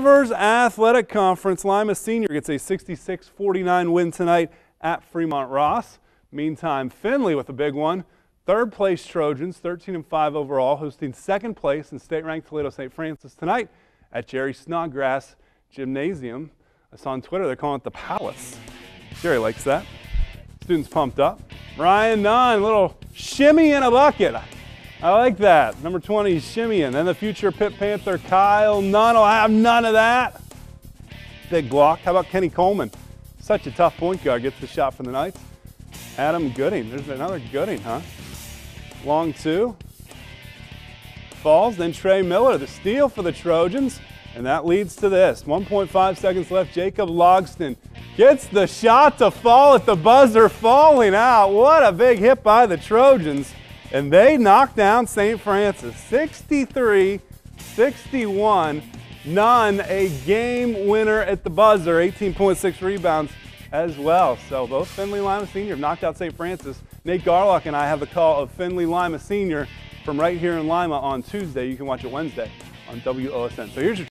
Rivers Athletic Conference. Lima Senior gets a 66-49 win tonight at Fremont Ross. Meantime, Findlay with a big one. Third place Trojans, 13 and 5 overall, hosting second place in state-ranked Toledo St. Francis tonight at Jerry Snodgrass Gymnasium. I saw on Twitter they're calling it the Palace. Jerry likes that. Students pumped up. Ryan Nunn, little shimmy in a bucket. I like that. Number 20, shimmying. And the future Pitt Panther, Kyle Nunn will have none of that. Big block. How about Kenny Coleman? Such a tough point guard. Gets the shot for the Knights. Adam Gooding. There's another Gooding, huh? Long two. Falls. Then Trey Miller, the steal for the Trojans. And that leads to this. 1.5 seconds left. Jacob Logston gets the shot to fall at the buzzer, falling out. What a big hit by the Trojans and they knocked down St. Francis 63 61. Nunn a game winner at the buzzer, 18.6 rebounds as well. So both Findlay Lima Senior have knocked out St. Francis. Nate Garlock and I have the call of Findlay Lima Senior from right here in Lima on Tuesday. You can watch it Wednesday on WOSN. So here's your